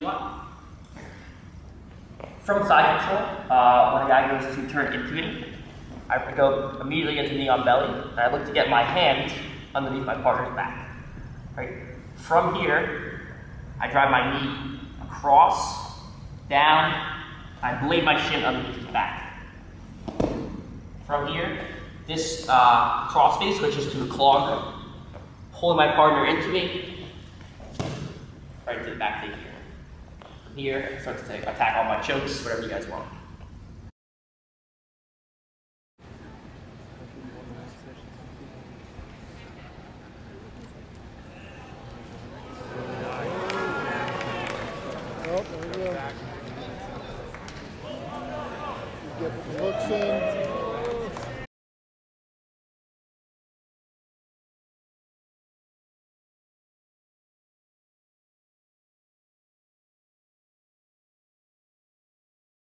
From side control, uh, when a guy goes to turn into me, I go immediately into knee on belly, and I look to get my hand underneath my partner's back. Right? From here, I drive my knee across, down, I blade my shin underneath his back. From here, this uh, crossface switches to the claw pulling my partner into me, right to the back to here here. Start to attack all my chokes, whatever you guys want. Oh, get looks in.